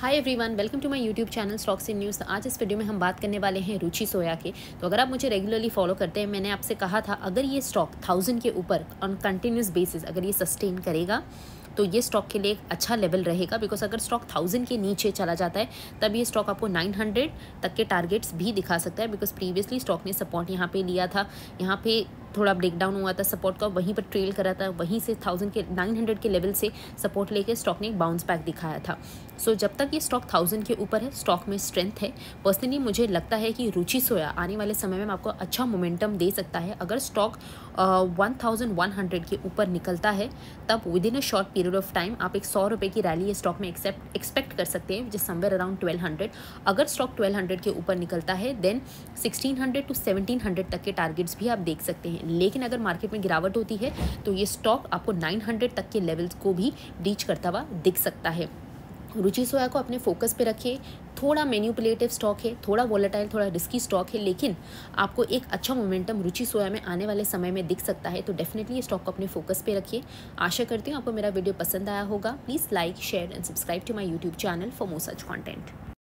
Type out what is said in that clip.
Hi everyone welcome to my YouTube channel stocks in news आज इस video में हम बात करने वाले हैं रुचि सोया के। तो अगर आप मुझे रेगुलरली फॉलो करते हैं, मैंने आपसे कहा था, अगर ये स्टॉक थाउज़ेंड के ऊपर ऑन कंटिन्यूस बेसिस अगर ये सस्टेन करेगा तो ये स्टॉक के लिए एक अच्छा लेवल रहेगा। बिकॉज़ अगर स्टॉक थाउज़ेंड के नीचे चला जाता है, तब ये स्टॉक आपको नाइन हंड्रेड तक के टारगेट्स भी दिखा सकता है। बिकॉज़ प्रीवियसली स्टॉक ने सपोर्ट यहाँ पे लिया था। यहाँ पे थोड़ा ब्रेक डाउन हुआ था सपोर्ट का वहीं पर ट्रेल करा था वहीं से थाउज़ेंड के नाइन हंड्रेड के लेवल से सपोर्ट लेके स्टॉक ने एक बाउंस बैक दिखाया था। सो so, जब तक ये स्टॉक थाउज़ेंड के ऊपर है स्टॉक में स्ट्रेंथ है पर्सनली मुझे लगता है कि रुचि सोया आने वाले समय में आपको अच्छा मोमेंटम दे सकता है। अगर stock one thousand one hundred के ऊपर निकलता है तब within a short period of time आप एक सौ रुपये की रैली ये स्टॉक में एक्सेप्ट एक्सपेक्ट कर सकते हैं जिस समवेयर अराउंड ट्वेल्व हंड्रेड अगर स्टॉक ट्वेल्व हंड्रेड के ऊपर निकलता है then sixteen hundred to seventeen hundred तक के टारगेट्स भी आप देख सकते हैं। लेकिन अगर मार्केट में गिरावट होती है तो ये स्टॉक आपको नाइन हंड्रेड तक के लेवल्स को भी रीच करता हुआ दिख सकता है। रुचि सोया को अपने फोकस पे रखिए। थोड़ा मैन्यूपुलेटिव स्टॉक है, थोड़ा वॉलेटाइल थोड़ा रिस्की स्टॉक है, लेकिन आपको एक अच्छा मोमेंटम रुचि सोया में आने वाले समय में दिख सकता है तो डेफिनेटली ये स्टॉक को अपने फोकस पे रखिए। आशा करती हूँ आपको मेरा वीडियो पसंद आया होगा। Please like share and subscribe to my YouTube channel for more such content